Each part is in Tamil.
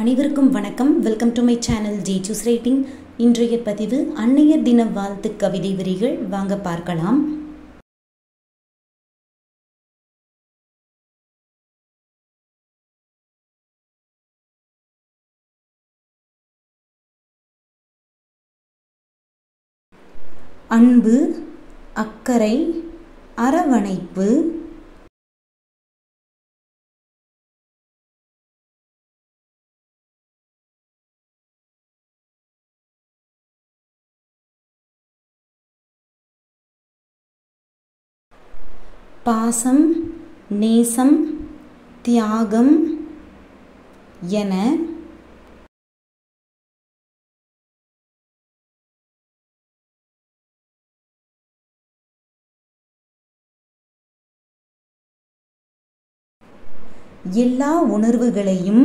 அனைவருக்கும் வணக்கம். வெல்கம் டு மை சேனல் ஜி சூஸ் ரேட்டிங் இன்றைய பதிவு அன்னையர் தின வாழ்த்து கவிதை வரிகள். வாங்க பார்க்கலாம். அன்பு அக்கறை அரவணைப்பு பாசம் நேசம் தியாகம் என எல்லா உணர்வுகளையும்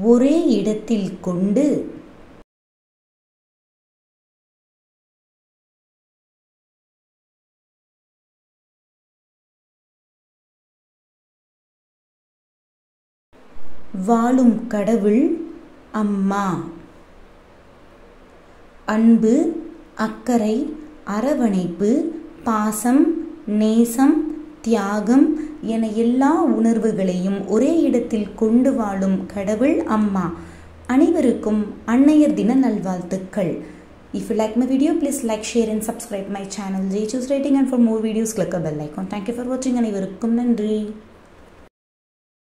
ஒரே இடத்தில் கொண்டு வாழும் கடவுள் அம்மா. அன்பு அக்கறை அரவணைப்பு பாசம் நேசம் தியாகம் என எல்லா உணர்வுகளையும் ஒரே இடத்தில் கொண்டு வாழும் கடவுள் அம்மா அனைவருக்கும் அன்னையர் தின நல்வாழ்த்துக்கள் If you like my video, please like, share and subscribe my channel. J Choose Rating and for more videos, click a bell icon. Thank you for watching. அனைவருக்கும் நன்றி